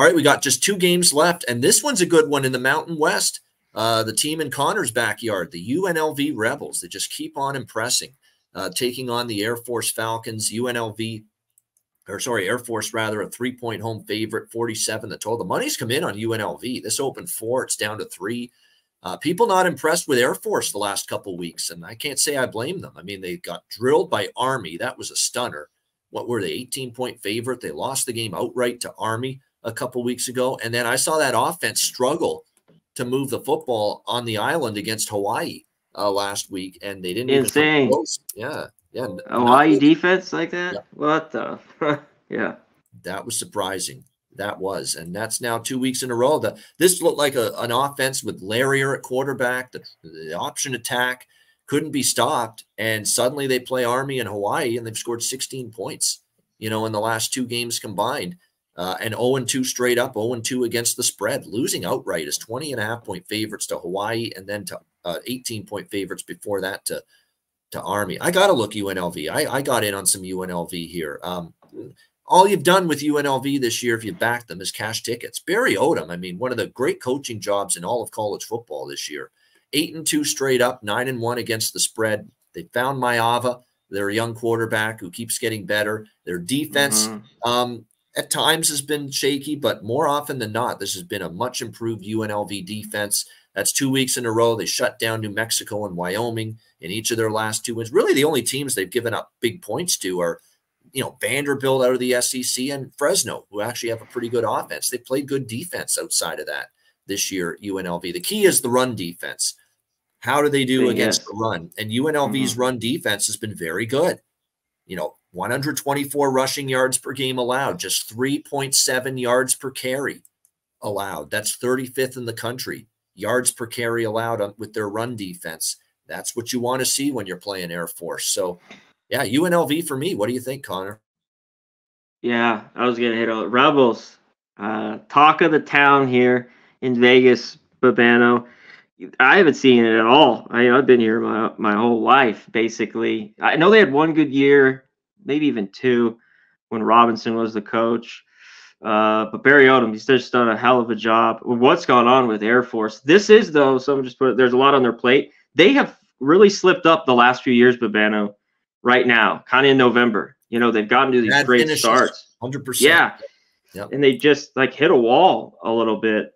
All right, we got just two games left, and this one's a good one in the Mountain West. Uh, the team in Conor's backyard, the UNLV Rebels, they just keep on impressing, uh, taking on the Air Force Falcons. UNLV, or sorry, Air Force rather, a three point home favorite, 47 the total. The money's come in on UNLV. This opened four, it's down to three. Uh, people not impressed with Air Force the last couple weeks, and I can't say I blame them. I mean, they got drilled by Army. That was a stunner. What were they, 18 point favorite? They lost the game outright to Army a couple weeks ago. And then I saw that offense struggle to move the football on the island against Hawaii uh, last week, and they didn't insane. Yeah, yeah. Hawaii defense like that? Yeah. What the? yeah. That was surprising. That was, and that's now two weeks in a row. That this looked like a, an offense with Larrier at quarterback. The, the option attack couldn't be stopped, and suddenly they play Army and Hawaii, and they've scored 16 points. You know, in the last two games combined uh, and 0 2 straight up, 0 2 against the spread, losing outright as 20 and a half point favorites to Hawaii and then to uh, 18 point favorites before that to, to Army. I got to look UNLV. I, I got in on some UNLV here. Um, all you've done with UNLV this year, if you back them, is cash tickets. Barry Odom, I mean, one of the great coaching jobs in all of college football this year. Eight and two straight up, nine and one against the spread. They found Maiava, their young quarterback who keeps getting better. Their defense, mm -hmm. um, at times has been shaky, but more often than not, this has been a much improved UNLV defense. That's two weeks in a row. They shut down New Mexico and Wyoming in each of their last two wins. Really, the only teams they've given up big points to are, you know, Vanderbilt out of the SEC and Fresno, who actually have a pretty good offense. They played good defense outside of that this year, UNLV. The key is the run defense. How do they do against the run? And UNLV's mm -hmm. run defense has been very good. You know, 124 rushing yards per game allowed, just 3.7 yards per carry allowed. That's 35th in the country. Yards per carry allowed with their run defense. That's what you want to see when you're playing Air Force. So, yeah, UNLV for me. What do you think, Conor? Yeah, I was going to hit on Rebels. Uh, talk of the town here in Vegas, Bobano. I haven't seen it at all. I, I've been here my, my whole life, basically. I know they had one good year maybe even two when Robinson was the coach. Uh, but Barry Odom, he's just done a hell of a job. What's gone on with Air Force? This is though, someone just put it, there's a lot on their plate. They have really slipped up the last few years, Bobano, right now, kind of in November. You know, they've gotten to these Bad great finishes, starts. 100%. Yeah. Yep. And they just like hit a wall a little bit.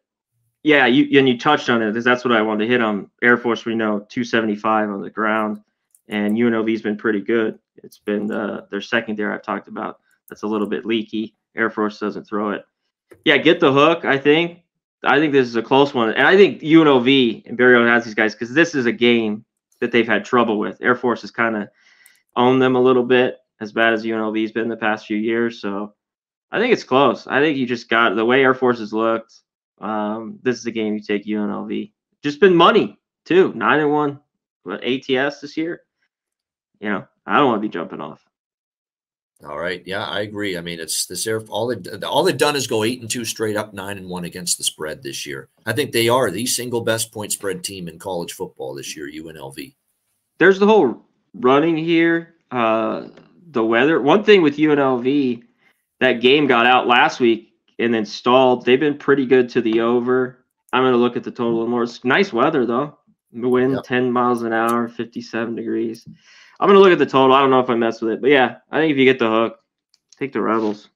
Yeah, you and you touched on it because that's what I wanted to hit on. Air Force, we know 275 on the ground, and UNLV's been pretty good. It's been the, their secondary I've talked about that's a little bit leaky. Air Force doesn't throw it. Yeah, get the hook. I think. I think this is a close one, and I think UNLV and Barry has these guys because this is a game that they've had trouble with. Air Force has kind of owned them a little bit, as bad as UNLV's been the past few years. So I think it's close. I think you just got the way Air Force has looked. Um, this is a game you take UNLV. Just been money too, nine and one, what ATS this year. You know, I don't want to be jumping off. All right. Yeah, I agree. I mean, it's this air all they all they've done is go eight and two straight up, nine and one against the spread this year. I think they are the single best point spread team in college football this year, UNLV. There's the whole running here, uh, the weather. One thing with UNLV, that game got out last week and then stalled. They've been pretty good to the over. I'm gonna look at the total more. It's nice weather though. Wind yep. 10 miles an hour, 57 degrees. I'm gonna look at the total. I don't know if I mess with it, but yeah, I think if you get the hook, take the Rebels.